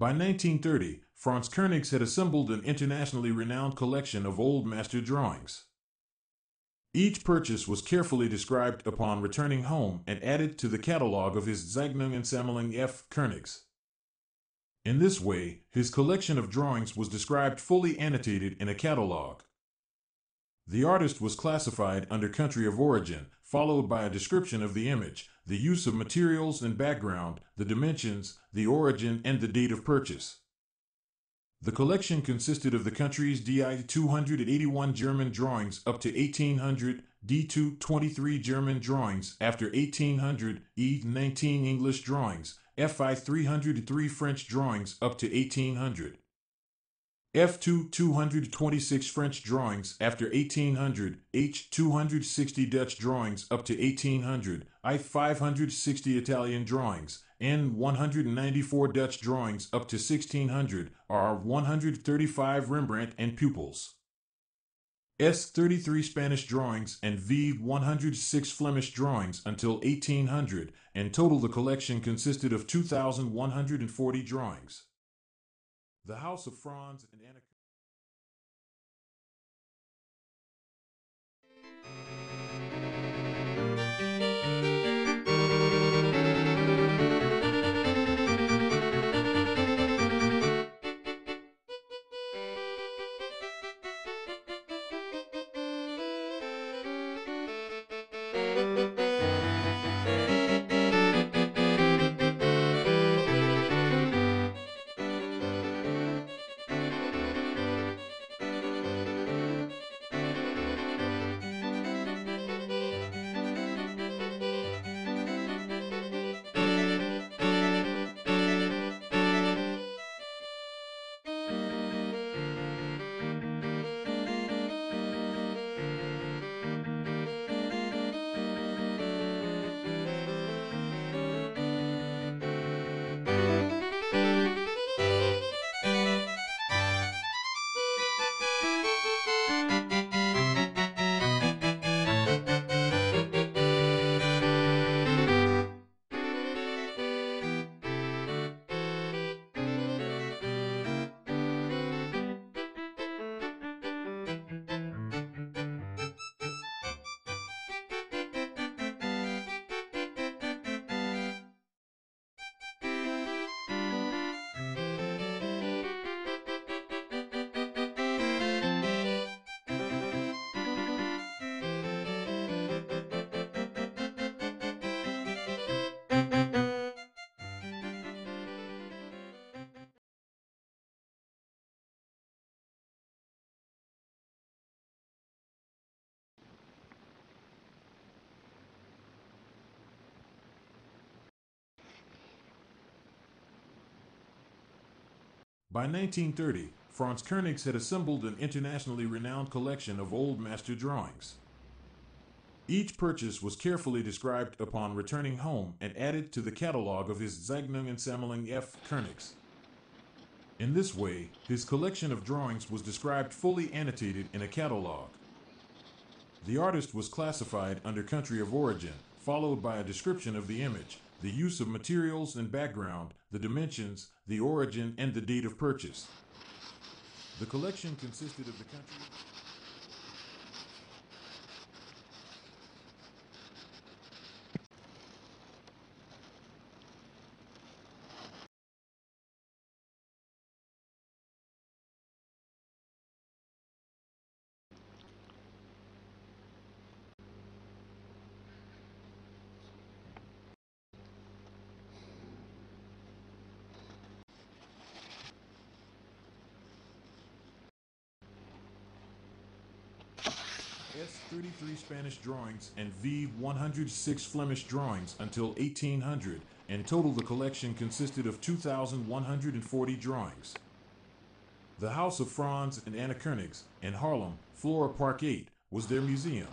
By 1930, Franz Koenigs had assembled an internationally renowned collection of old master drawings. Each purchase was carefully described upon returning home and added to the catalog of his Zeichnungen F. Koenigs. In this way, his collection of drawings was described fully annotated in a catalog. The artist was classified under country of origin, followed by a description of the image, the use of materials and background, the dimensions, the origin, and the date of purchase. The collection consisted of the country's DI 281 German drawings up to 1800, D 223 German drawings after 1800, E 19 English drawings, FI 303 French drawings up to 1800. F2 226 French drawings after 1800, H 260 Dutch drawings up to 1800, I 560 Italian drawings, N 194 Dutch drawings up to 1600, R 135 Rembrandt and pupils. S 33 Spanish drawings and V 106 Flemish drawings until 1800, and total the collection consisted of 2,140 drawings. The House of Franz and Anna. By 1930, Franz Koenigs had assembled an internationally renowned collection of old master drawings. Each purchase was carefully described upon returning home and added to the catalog of his Zeichnungen F. Koenigs. In this way, his collection of drawings was described fully annotated in a catalog. The artist was classified under country of origin, followed by a description of the image, the use of materials and background, the dimensions, the origin, and the date of purchase. The collection consisted of the country. S33 Spanish drawings and V106 Flemish drawings until 1800. In total, the collection consisted of 2,140 drawings. The House of Franz and Anna Koenigs in Haarlem, Flora Park 8, was their museum.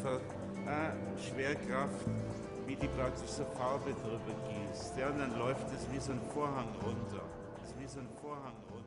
Einfach äh, Schwerkraft, wie die praktisch so Farbe drüber gießt. Ja, und dann läuft es wie so ein Vorhang runter. Das ist wie so ein Vorhang runter.